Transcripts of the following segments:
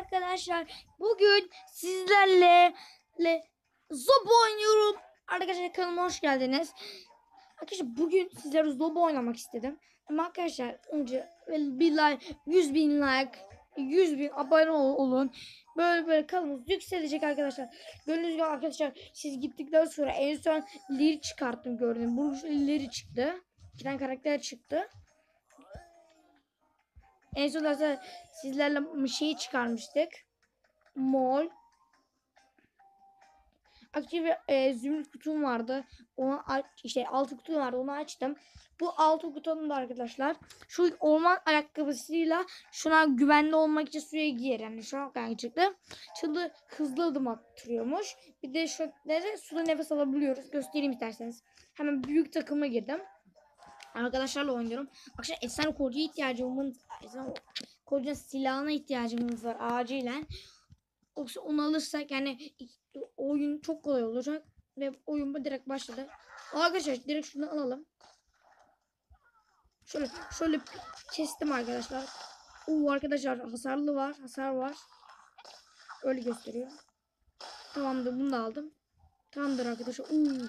arkadaşlar. Bugün sizlerle le, Zobo oynuyorum. Arkadaşlar kanalıma hoş geldiniz. Arkadaşlar bugün sizlere Zobo oynamak istedim. Ama arkadaşlar önce bir like, 100 bin like, 100 bin abone ol- olun. Böyle böyle kanalımız yükselecek arkadaşlar. Gördüğünüz gibi arkadaşlar siz gittikten sonra en son Lir çıkarttım gördüm. Bu Lir çıktı. İki tane karakter çıktı. En son da sizlerle şeyi çıkarmıştık. Mol. Aktif e, zümrüt kutum vardı. Onu aç, işte altı kutu vardı. Onu açtım. Bu altı kutunun da arkadaşlar şu orman ayakkabısıyla şuna güvenli olmak için suya giyer. Yani şu an çıktı. Şimdi hızlı adım attırıyormuş. Bir de de suda nefes alabiliyoruz. Göstereyim isterseniz. Hemen büyük takıma girdim. Arkadaşlarla oynuyorum. Akşam efsane korucuya ihtiyacımız efsane korucunun silahına ihtiyacımız var acilen. Yoksa onu alırsak yani oyun çok kolay olacak. Ve oyun direkt başladı. Arkadaşlar direkt şunu alalım. Şöyle şöyle kestim arkadaşlar. Oo arkadaşlar hasarlı var. Hasar var. Öyle gösteriyor. Tamamdır bunu da aldım. Tamamdır arkadaşlar. Oo.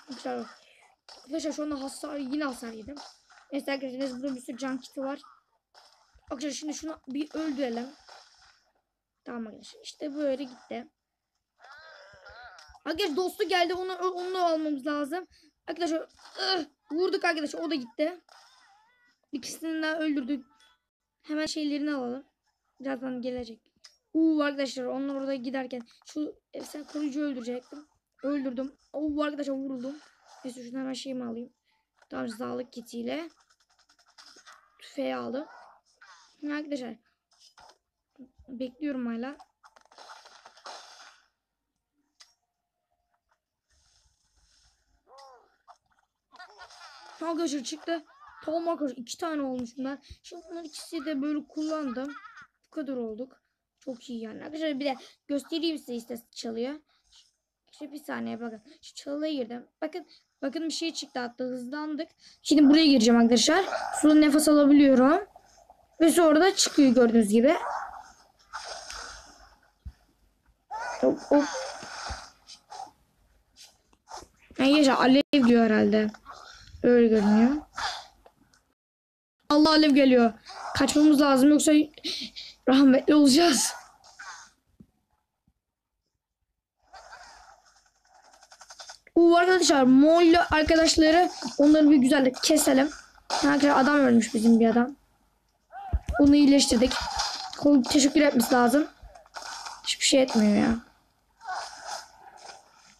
Arkadaşlar Arkadaşlar şu anda hasar yine hasar yedim. Neyse arkadaşlar burada bir sürü can kiti var. Arkadaşlar şimdi şunu bir öldürelim. Tamam arkadaşlar işte böyle gitti. Arkadaşlar dostu geldi onu onu almamız lazım. Arkadaşlar ıh, vurduk arkadaşlar o da gitti. İkisini de öldürdük. Hemen şeylerini alalım. Birazdan gelecek. Uuu arkadaşlar onlar orada giderken şu efsane koruyucu öldürecektim. Öldürdüm. Uuu arkadaşlar vuruldum. Neyse şunu hemen şeyimi alayım. Tamam sağlık kitiyle. Tüfeği aldım. Şimdi arkadaşlar. Bekliyorum hala. Arkadaşlar çıktı. Tamam arkadaşlar iki tane olmuş bunlar. Şimdi bunlar ikisi de böyle kullandım. Bu kadar olduk. Çok iyi yani. Arkadaşlar bir de göstereyim size işte çalıyor. İşte bir saniye bakın. Şu çalıya girdim. Bakın bakın bir şey çıktı hatta hızlandık. Şimdi buraya gireceğim arkadaşlar. Suda nefes alabiliyorum. Ve sonra da çıkıyor gördüğünüz gibi. Hop hop. Arkadaşlar alev diyor herhalde. Öyle görünüyor. Allah alev geliyor. Kaçmamız lazım yoksa rahmetli olacağız. Bu arkadaşlar Moğol arkadaşları onları bir güzel keselim. Arkadaşlar adam ölmüş bizim bir adam. Onu iyileştirdik. Teşekkür etmesi lazım. Hiçbir şey etmiyor ya.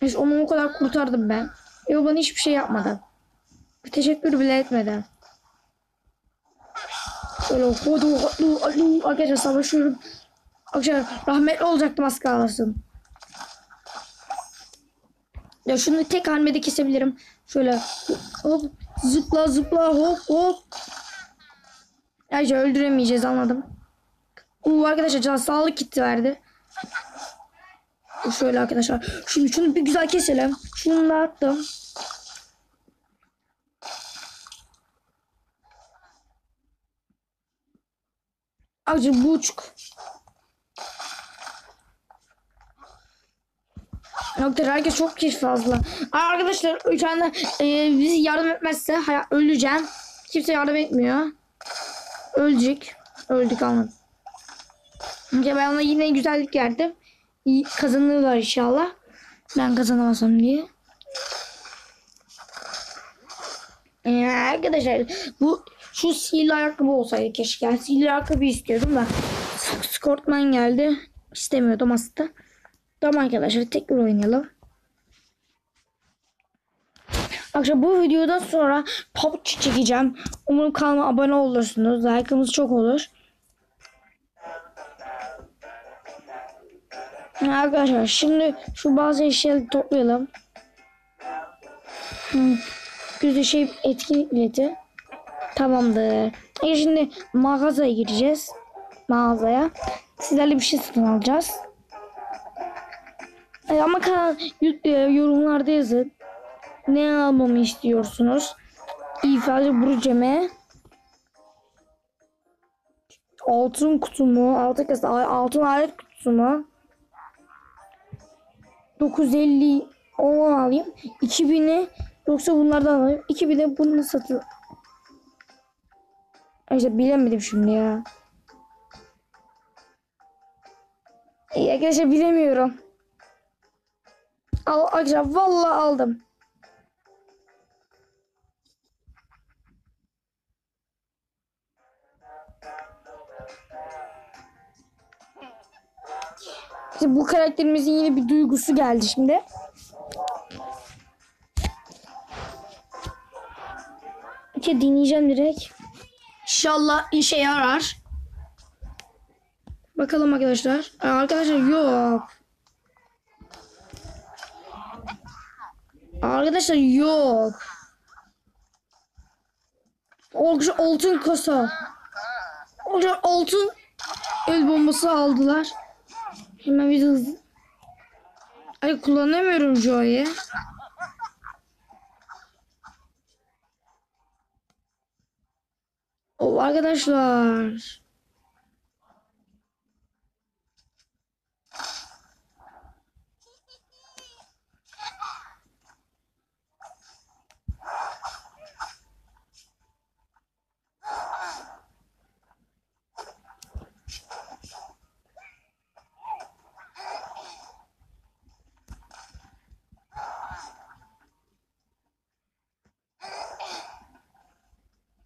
İşte onu o kadar kurtardım ben. E o bana hiçbir şey yapmadı. Bir teşekkür bile etmedi. Şöyle hodu hodu hodu arkadaşlar savaşıyorum. Arkadaşlar rahmetli olacaktım az kalsın. Ya şunu tek hamlede kesebilirim. Şöyle hop zıpla zıpla hop hop. Ayrıca öldüremeyeceğiz anladım. Uuu arkadaşlar can sağlık kiti verdi. Şöyle arkadaşlar. Şimdi şunu bir güzel keselim. Şunu da attım. Acı buçuk. Nokta herkes çok kişi fazla. Arkadaşlar şu e, bizi yardım etmezse hayat öleceğim. Kimse yardım etmiyor. Ölecek. Öldük anladım. Ya ben ona yine güzellik verdim. Kazanırlar inşallah. Ben kazanamasam diye. Ee, arkadaşlar bu şu sihirli ayakkabı olsaydı keşke. Yani sihirli ayakkabı istiyordum da. Skortman geldi. İstemiyordum aslında. Tamam arkadaşlar tekrar oynayalım. Arkadaşlar bu videodan sonra PUBG çekeceğim. Umarım kanalıma abone olursunuz. Like'ımız çok olur. Arkadaşlar şimdi şu bazı eşyaları toplayalım. Hmm. Güzel şey etkinlik bileti. Tamamdır. E şimdi mağazaya gireceğiz. Mağazaya. Sizlerle bir şey satın alacağız. E ama kanal yorumlarda yazın. Ne almamı istiyorsunuz? İfade Bruceme. Altın kutu mu? Altın kasa, altın alet kutusu mu? 950 onu alayım. 2000'i yoksa bunlardan alayım. 2000'i bunu satın. İşte bilemedim şimdi ya. Arkadaşlar bilemiyorum. Al arkadaşlar vallahi aldım. İşte bu karakterimizin yine bir duygusu geldi şimdi. İşte deneyeceğim direkt. İnşallah işe yarar. Bakalım arkadaşlar. Arkadaşlar yok. Arkadaşlar yok. Arkadaşlar altın kasa. Arkadaşlar altın el bombası aldılar. Hemen bir hızlı. Ay kullanamıyorum Joy'u. O arkadaşlar.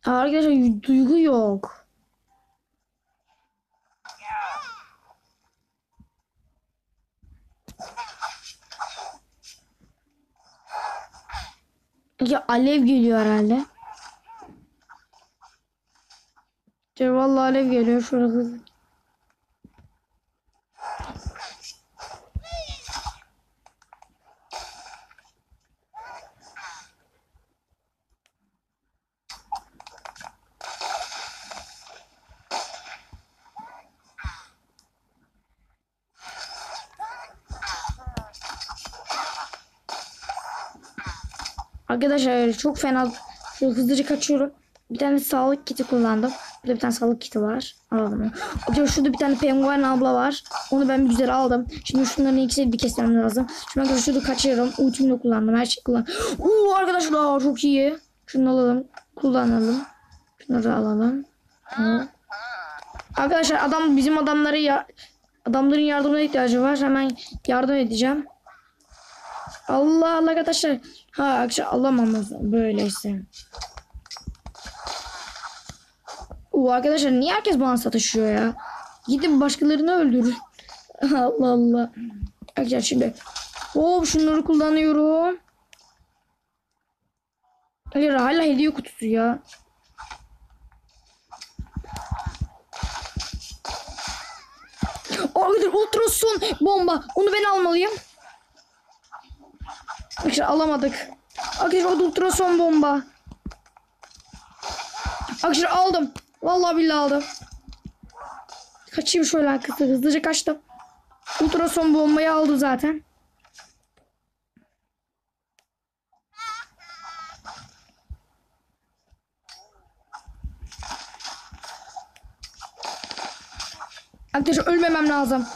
Arkadaşlar duygu yok. Ya alev geliyor herhalde. Ya vallahi alev geliyor şöyle Arkadaşlar çok fena hızlıca kaçıyorum. Bir tane sağlık kiti kullandım. Burada bir tane sağlık kiti var. Alalım. Okey şurada bir tane penguen abla var. Onu ben bir güzel aldım. Şimdi şunların ikisini bir kesmem lazım. Şimdi arkadaşlar şurada kaçıyorum. Ultimi de kullandım. Her şeyi kullandım. Uuu arkadaşlar çok iyi. Şunu alalım. Kullanalım. Şunları da alalım. Tamam. Arkadaşlar adam bizim adamları ya adamların yardımına ihtiyacı var. Hemen yardım edeceğim. Allah Allah arkadaşlar. Ha akşam alamam o zaman böyleyse. Oo arkadaşlar niye herkes bana satışıyor ya? Gidin başkalarını öldürün. Allah Allah. Arkadaşlar şimdi. Hop şunları kullanıyorum. Hayır hala hediye kutusu ya. Arkadaşlar ultrason bomba. Onu ben almalıyım. Arkadaşlar alamadık. Arkadaşlar o ultrason bomba. Arkadaşlar aldım. Vallahi billahi aldım. Kaçayım şöyle arkadaşlar. Hızlıca kaçtım. Ultrason bombayı aldı zaten. Arkadaşlar ölmemem lazım.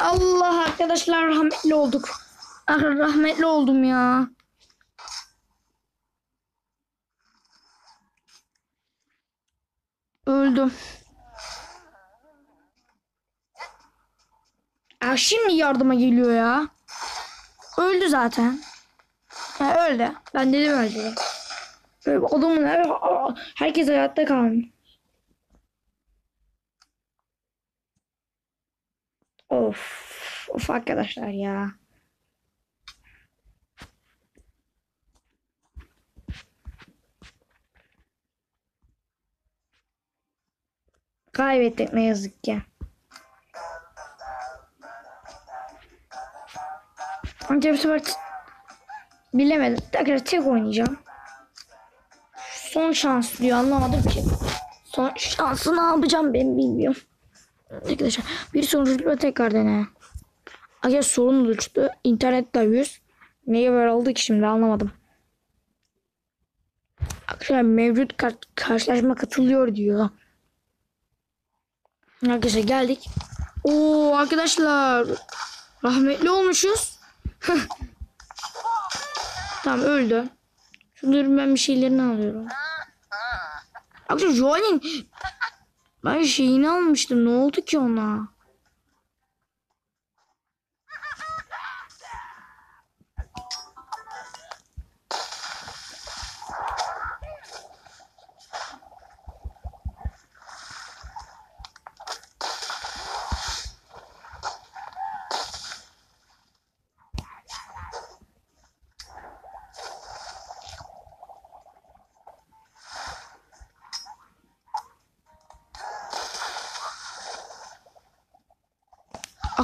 Allah arkadaşlar rahmetli olduk. Ah, rahmetli oldum ya. Öldüm. Ya şimdi yardıma geliyor ya. Öldü zaten. Ya öldü. Ben dedim öldü. Böyle adamın her, herkes hayatta kalmış. Of. Of arkadaşlar ya. Kaybettik ne yazık ki. Önce bu sefer bilemedim. Tekrar tek oynayacağım. Son şans diyor anlamadım ki. Son şansı ne yapacağım ben bilmiyorum. Arkadaşlar bir sonuçla tekrar dene. Arkadaşlar sorun uçtu. İnternet 100. Neye böyle oldu ki şimdi anlamadım. Arkadaşlar mevcut kar- karşılaşma katılıyor diyor. Arkadaşlar geldik. Oo arkadaşlar. Rahmetli olmuşuz. tamam öldü. Şunların ben bir şeylerini alıyorum. Arkadaşlar Joel'in ben şeyini almıştım. Ne oldu ki ona?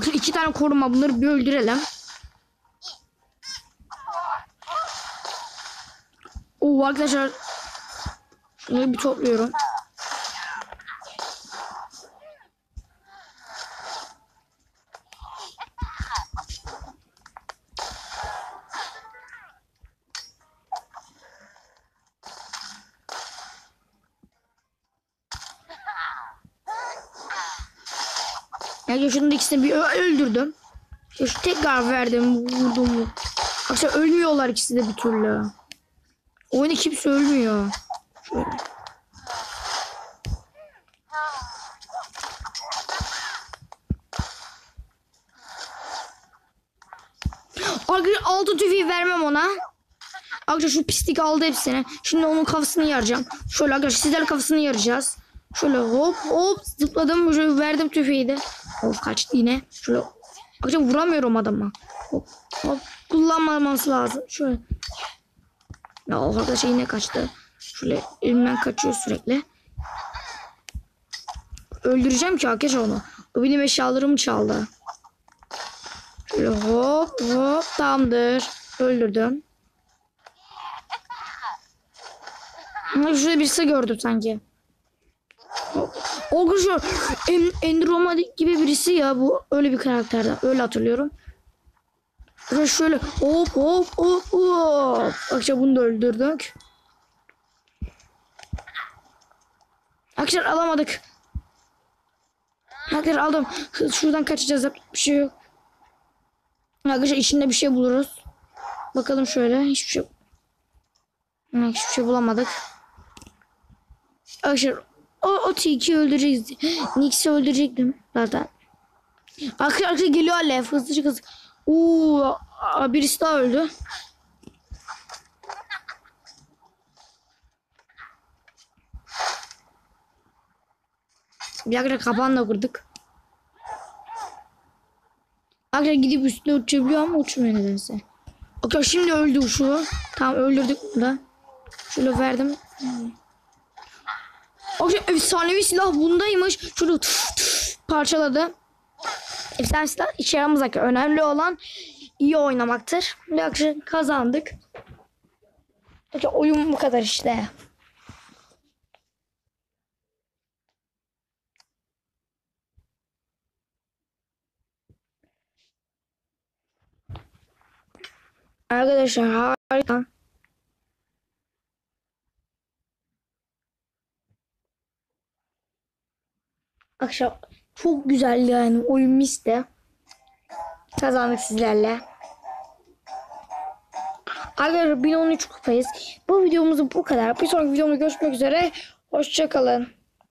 Arkadaşlar iki tane koruma bunları bir öldürelim. Oo arkadaşlar şunları bir topluyorum. Şunun ikisini bir öldürdüm. Şu tekrar verdim vurdum. Arkadaşlar ölmüyorlar ikisi de bir türlü. Oyunda kimse ölmüyor. Şöyle. Arkadaşlar altı tüfeği vermem ona. Arkadaşlar şu pislik aldı hepsini. Şimdi onun kafasını yaracağım. Şöyle arkadaşlar sizler kafasını yarayacağız. Şöyle hop hop zıpladım. Şöyle verdim tüfeği de. Of kaçtı yine. Şöyle. Arkadaşlar vuramıyorum adama. Hop hop. Kullanmaması lazım. Şöyle. Ya o arkadaşlar yine kaçtı. Şöyle elimden kaçıyor sürekli. Öldüreceğim ki arkadaşlar onu. O benim eşyalarımı çaldı. Şöyle hop hop tamamdır. Öldürdüm. Şurada birisi gördüm sanki. O şu en, Enderoma gibi birisi ya bu öyle bir karakterden öyle hatırlıyorum. Şöyle şöyle hop hop hop hop. Akşam bunu da öldürdük. Arkadaşlar alamadık. Arkadaşlar aldım. Şuradan kaçacağız. Bir şey yok. Arkadaşlar içinde bir şey buluruz. Bakalım şöyle. Hiçbir şey Hiçbir şey bulamadık. Arkadaşlar o, o tilkiyi öldüreceğiz. Nix'i öldürecektim zaten. Arkadaşlar arkadaşlar geliyor Alev. Hızlıca hızlı. Aa, birisi daha öldü. Bir dakika kapan da kırdık. Arkadaşlar gidip üstüne uçabiliyor ama uçmuyor nedense. Okey şimdi öldü şu. Tamam öldürdük bunu da. Şöyle verdim. Okey efsanevi silah bundaymış. Şöyle tüf tüf parçaladı. Efsanevi silah işe yaramaz. Önemli olan iyi oynamaktır. Akşam kazandık. Okey oyun bu kadar işte. Arkadaşlar harika. Akşam çok güzel yani oyun miste. Kazandık sizlerle. Arkadaşlar 1013 kupayız. Bu videomuzun bu kadar. Bir sonraki videomda görüşmek üzere. Hoşçakalın.